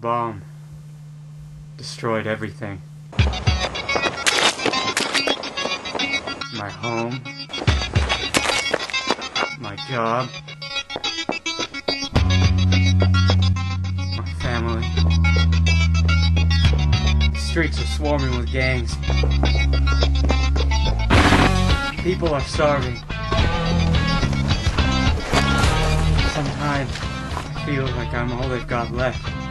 bomb destroyed everything. My home, my job, my family. The streets are swarming with gangs. People are starving. Sometimes I feel like I'm all they've got left.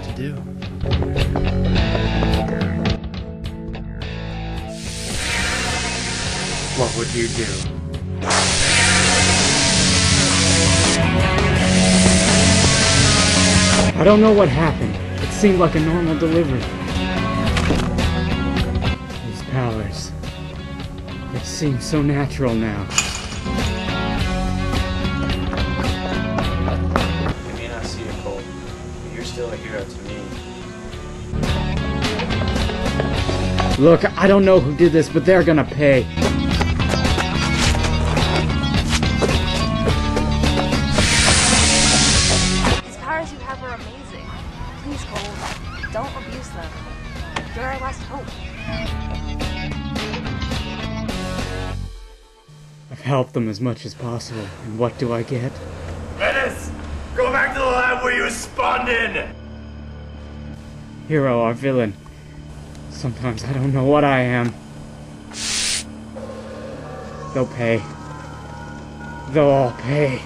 What are you going to do? What would you do? I don't know what happened. It seemed like a normal delivery. These powers. They seem so natural now. You're still a hero to me. Look, I don't know who did this, but they're gonna pay. These powers you have are amazing. Please, Cole, don't abuse them. You're our last hope. I've helped them as much as possible, and what do I get? Menace! Go back to the lab where you spawned in! Hero or villain. Sometimes I don't know what I am. They'll pay. They'll all pay.